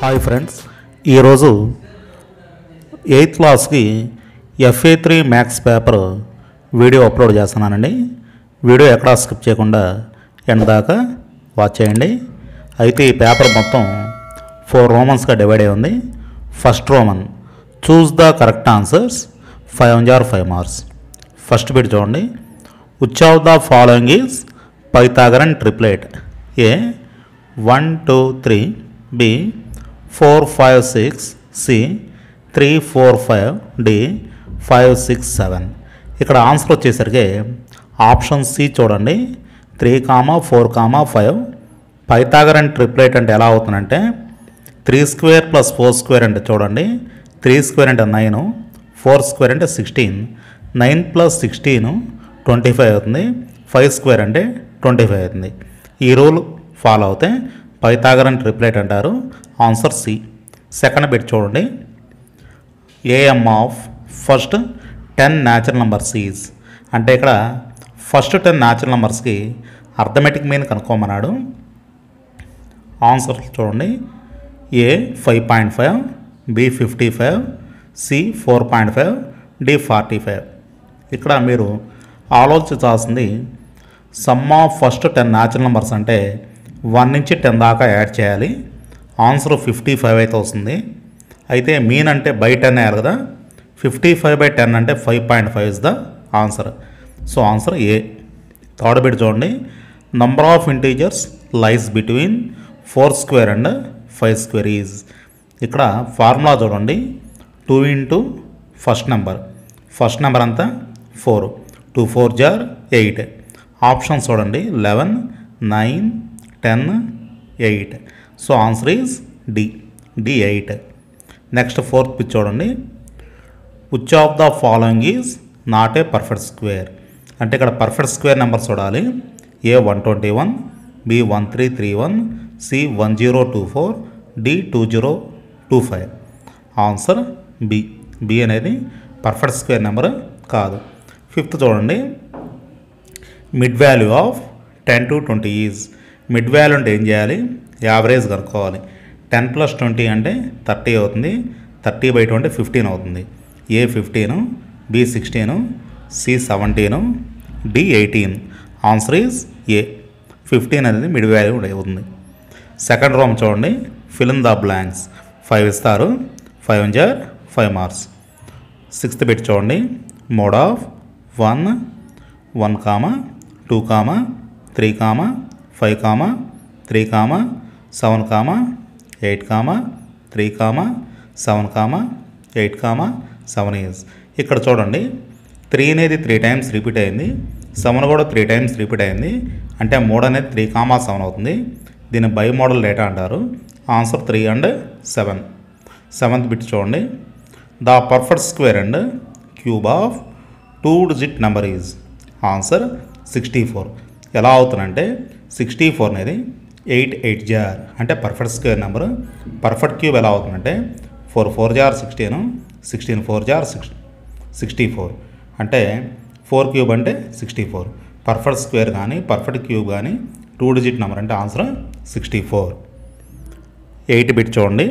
Hi friends. ఈరోజు eighth క్లాస్కి FA three maths paper video upload చేస్తున్నానండి. వీడియో ఎక్కడా స్కిప్ చేయకుండా ఎండ్ దాకా వాచ్ చేయండి. అయితే ఈ పేపర్ మొత్తం ఫోర్ రోమన్స్గా డివైడ్ అయి ఉంది. First Roman choose the correct answers five are five marks. First bit చూడండి. Which of the following is Pythagorean triplet. A one two three B four five six C three four five D five six seven. ఇక్కడ answer వచ్చేసరికి option C చూడండి. Three comma four comma five. Pythagorean triplet అంటే ఎలా అవుతుందంటే three square plus four square అంటే చూడండి. Three square అంటే nine four square అంటే sixteen. Nine plus sixteen twenty five అవుతుంది. ఫైవ్ స్క్వేర్ అంటే ట్వంటీ ఫైవ్ అవుతుంది. ఈ రూల్ ఫాలో అవుతే పైథాగరన్ ట్రిప్లెట్ అంటారు. Answer C. సెకండ్ బిట్ చూడండి. AM of first ten natural numbers is. అంటే ఇక్కడ ఫస్ట్ టెన్ న్యాచురల్ నెంబర్స్కి అర్థమెటిక్ మీన్ కనుక్కోమన్నాడు. ఆన్సర్ చూడండి. A five point five B fifty five C four point five D forty five. ఇక్కడ మీరు ఆలోచించాల్సింది sum of first ten natural numbers అంటే one నుంచి టెన్ దాకా యాడ్ చేయాలి. ఆన్సర్ ఫిఫ్టీ ఫైవ్ అయితే వస్తుంది. అయితే మీన్ అంటే బై టెన్ అయ్యారు కదా. ఫిఫ్టీ ఫైవ్ బై టెన్ అంటే five point five is the answer so answer A. Third bit చూడండి. Number of integers lies between four square and five square is ఇక్కడ formula చూడండి. Two into first number first number అంతా four two four are eight options చూడండి. Eleven nine ten eight so answer is D D eight. Next fourth bit చూడండి. Which of the following is not a perfect square అంటే ఇక్కడ perfect square number చూడాలి. A one twenty one B one three three one C one zero two four D two zero two five answer B B అనేది perfect square number కాదు. Fifth చూడండి. Mid value of ten to twenty is mid value అంటే ఏం చేయాలి? Average కనుక్కోవాలి. Ten plus twenty అంటే thirty అవుతుంది. Thirty by twenty fifteen అవుతుంది. A fifteen B sixteen C seventeen D eighteen answer is A fifteen అనేది mid value అవుతుంది. Second Rome చూడండి. ఫిలిం ద బ్లాంక్స్ ఫైవ్ ఇస్తారు. ఫైవ్ ఇంజర్ ఫైవ్ మార్క్స్ సిక్స్త్ బిట్ చూడండి. Mode of one one comma two comma three comma five comma three comma seven comma eight comma three comma seven comma eight comma seven years. ఇక్కడ చూడండి three అనేది three times repeat అయింది seven కూడా three times repeat అయింది అంటే మూడు అనేది three comma seven అవుతుంది. దీన్ని బై మోడల్ డేటా అంటారు. Answer three and seven. Seventh bit చూడండి. The perfect square and cube of two digit number is. Answer sixty four. ఎలా అవుతుందంటే సిక్స్టీ ఫోర్ అనేది ఎయిట్ ఎయిట్ జార్ అంటే perfect square number perfect cube ఎలా అవుతుందంటే four four are sixteen sixteen four are six sixty four అంటే four cube అంటే sixty four perfect square కానీ perfect cube కానీ టూ డిజిట్ నెంబర్ అంటే answer sixty four eight bit చూడండి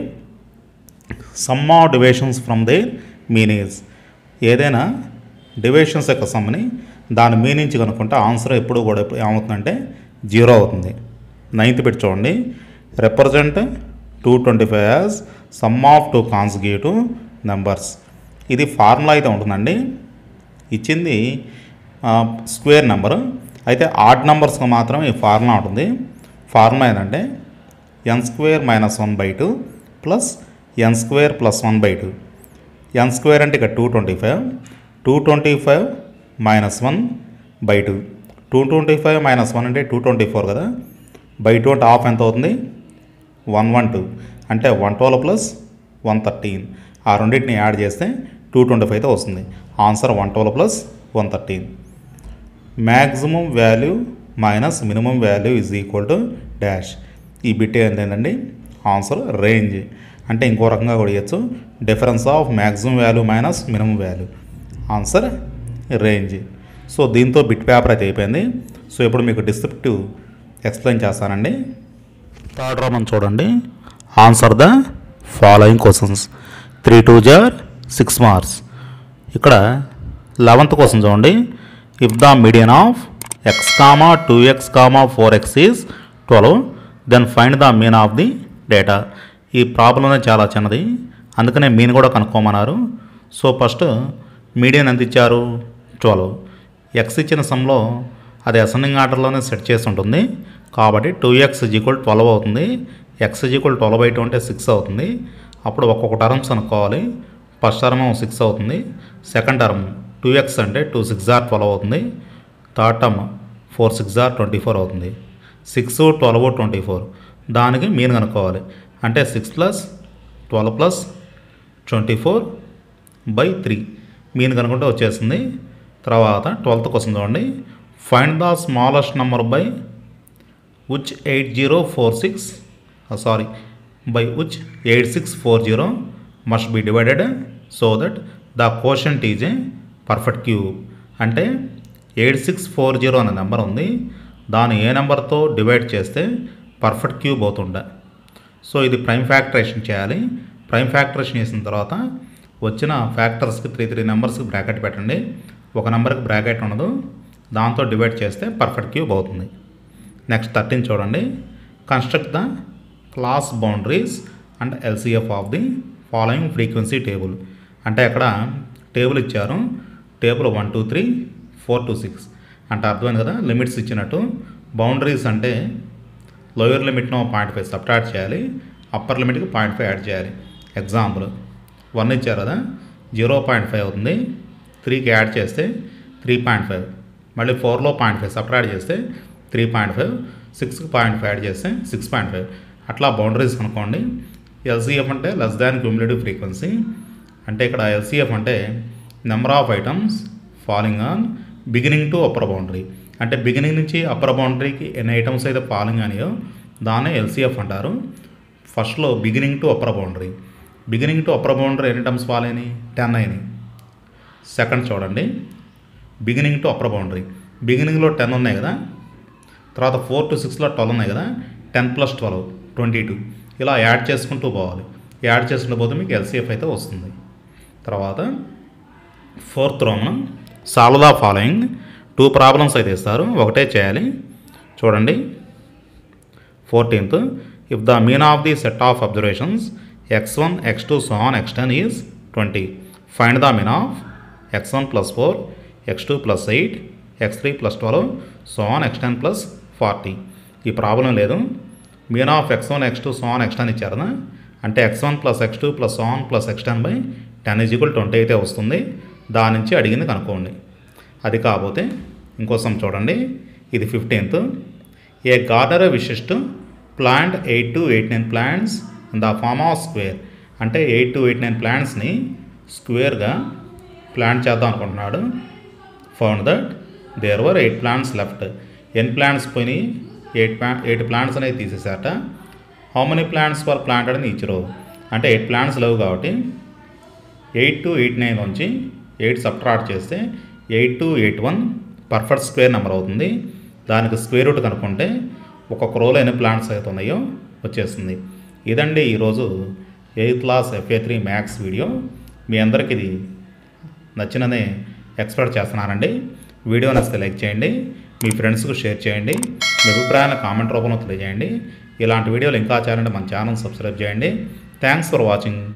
sum of deviations from the meanings ఏదైనా deviations యొక్క సమ్ని దాని మీనింగ్స్ కనుక్కుంటే ఆన్సర్ ఎప్పుడు కూడా ఏమవుతుందంటే జీరో అవుతుంది. నైన్త్ బిట్ చూడండి. Represent two twenty five as sum of two consecutive numbers ఇది ఫార్ములా అయితే ఉంటుందండి. ఇచ్చింది స్క్వేర్ నెంబర్ అయితే ఆడ్ నెంబర్స్కి మాత్రం ఈ ఫార్ములా ఉంటుంది. ఫార్ములా ఏంటంటే N square minus one by two plus N square plus one by two N square అంటే ఇక two twenty five two twenty five minus one by two two twenty five minus one అంటే two twenty four కదా. By two అంటే half ఎంత అవుతుంది? One one two. అంటే one twelve plus one thirteen. ఆ రెండింటిని యాడ్ చేస్తే టూ ట్వంటీ ఫైవ్ అయితే వస్తుంది. Answer one twelve plus one thirteen. Maximum value minus minimum value is equal to dash. ఈ బిట్ ఏంటండి? Answer range. అంటే ఇంకో రకంగా కూడా ఇవ్వచ్చు difference of maximum value minus minimum value. Answer range. So దీంతో బిట్ పేపర్ అయితే అయిపోయింది. సో ఇప్పుడు మీకు డిస్క్రిప్టివ్ ఎక్స్ప్లెయిన్ చేస్తానండి. థర్డ్ రోమన్ చూడండి. Answer the following questions three two jar six marks ఇక్కడ లెవెంత్ క్వశ్చన్ చూడండి. If the median of x comma two x comma four x is twelve then find the mean of the data ఈ problem చాలా చిన్నది. అందుకనే mean కూడా కనుక్కోమన్నారు. So first median ఎంత ఇచ్చారు? Twelve X ఇచ్చిన సమ్లో అది అసెండింగ్ ఆర్డర్లోనే సెట్ చేసి ఉంటుంది. కాబట్టి టూ ఎక్స్ ఈక్వల్ ట్వెల్వ్ అవుతుంది. X equal twelve by two అంటే సిక్స్ అవుతుంది. అప్పుడు ఒక్కొక్క టర్మ్స్ అనుకోవాలి ఫస్ట్ టర్మ్ సిక్స్ అవుతుంది. సెకండ్ టర్మ్ టూ ఎక్స్ అంటే టూ సిక్స్ ఆర్ ట్వెల్వ్ అవుతుంది. Third term four six or twenty four అవుతుంది. సిక్స్ ట్వెల్వ్ ట్వంటీ ఫోర్ దానికి మీన్ కనుక్కోవాలి. అంటే six plus twelve plus twenty four by three mean కనుక్కుంటే వచ్చేసింది. తర్వాత ట్వెల్త్ క్వశ్చన్ చూడండి. Find the smallest number by which eight zero four six sorry by which eight six four zero must be divided so that the quotient is a perfect cube అంటే eight six four zero అనే number ఉంది. దాన్ని ఏ నెంబర్తో divide చేస్తే perfect cube అవుతుండే. So ఇది prime factorisation చేయాలి. ప్రైమ్ ఫ్యాక్టరేషన్ చేసిన తర్వాత వచ్చిన ఫ్యాక్టర్స్కి త్రీ త్రీ నెంబర్స్కి బ్రాకెట్ పెట్టండి. ఒక నెంబర్కి బ్రాకెట్ ఉండదు. దాంతో డివైడ్ చేస్తే పర్ఫెక్ట్ క్యూబ్ అవుతుంది. నెక్స్ట్ థర్టీన్ చూడండి. Construct the class boundaries and LCF of the following frequency table అంటే అక్కడ టేబుల్ ఇచ్చారు. Table one two three four two six అంటే అర్థమైంది కదా? లిమిట్స్ ఇచ్చినట్టు. బౌండరీస్ అంటే లోయర్ లిమిట్ను పాయింట్ ఫైవ్ సబ్ట్రాక్ట్ చేయాలి. అప్పర్ లిమిట్కి పాయింట్ ఫైవ్ యాడ్ చేయాలి. ఎగ్జాంపుల్ వన్ ఇచ్చారు కదా? జీరో పాయింట్ ఫైవ్ అవుతుంది. త్రీకి యాడ్ చేస్తే త్రీ పాయింట్ ఫైవ్ మళ్ళీ ఫోర్లో పాయింట్ ఫైవ్ సపరేట్ చేస్తే త్రీ పాయింట్ ఫైవ్ సిక్స్కి పాయింట్ ఫైవ్ యాడ్ చేస్తే సిక్స్ పాయింట్ ఫైవ్. అట్లా బౌండరీస్ అనుకోండి ఎల్సీఎఫ్ అంటే లెస్ దాన్ క్యూములేటివ్ ఫ్రీక్వెన్సీ అంటే ఇక్కడ ఎల్సీఎఫ్ అంటే number of items falling on beginning to upper boundary అంటే బిగినింగ్ నుంచి అప్పర్ బౌండరీకి ఎన్ని ఐటమ్స్ అయితే ఫాలింగ్ అనియో దాన్నే ఎల్సీఎఫ్ అంటారు. ఫస్ట్లో beginning to upper boundary beginning to upper boundary ఎన్ని ఐటమ్స్ ఫాల్ అయినాయి? టెన్ అయినాయి. సెకండ్ చూడండి. Beginning to upper boundary. బిగినింగ్లో టెన్ ఉన్నాయి కదా? తర్వాత ఫోర్ టు సిక్స్లో ట్వెల్వ్ ఉన్నాయి కదా? Ten plus twelve twenty two. ఇలా యాడ్ చేసుకుంటూ పోవాలి. యాడ్ చేసుకుంటూ పోతే మీకు ఎల్సీఎఫ్ అయితే వస్తుంది. తర్వాత fourth Roman solve the following. Two problems అయితే ఇస్తారు. ఒకటే చేయాలి. చూడండి. Fourteenth if the mean of the set of observations x one x two so on x ten is twenty find the mean of x one plus four x two plus eight x three plus twelve so on x ten plus forty ఈ problem లేదు. Mean of x one x two so on x ten ఇచ్చారు కదా అంటే x one plus x two plus so on plus x ten by ten equal twenty అయితే వస్తుంది. దాని నుంచి అడిగింది కనుక్కోండి. అది కాకపోతే ఇంకోసం చూడండి. ఇది fifteenth a gardener wishes to plant eight two eight nine plants in the form of square అంటే ఎయిట్ టు ఎయిట్ నైన్ ప్లాంట్స్ని స్క్వేర్గా ప్లాంట్ చేద్దాం అనుకుంటున్నాడు. Found that there were eight plants left N plants పోయినాయి ఎయిట్ ప్లా eight plants అనేది తీసేశారట. How many plants for plant అని ఇచ్చారు అంటే ఎయిట్ ప్లాంట్స్ లేవు కాబట్టి ఎయిట్ టు ఎయిట్ నైన్ నుంచి ఎయిట్ సబ్ట్రాక్ట్ చేస్తే eight two eight one perfect square number అవుతుంది. దానికి స్క్వేర్ రూట్ కనుక్కుంటే ఒక్కొక్క రోలో ఎన్ని ప్లాంట్స్ అయితే ఉన్నాయో వచ్చేస్తుంది. ఇదండి ఈరోజు eighth class FA three maths video మీ అందరికి ఇది నచ్చినదే ఎక్స్పెక్ట్ చేస్తున్నానండి వీడియో నచ్చితే లైక్ చేయండి. మీ ఫ్రెండ్స్కు షేర్ చేయండి. మీ అభిప్రాయాలను కామెంట్ రూపంలో తెలియజేయండి. ఇలాంటి వీడియోలు ఇంకా చేయాలంటే మన ఛానల్ సబ్స్క్రైబ్ చేయండి. Thanks for watching.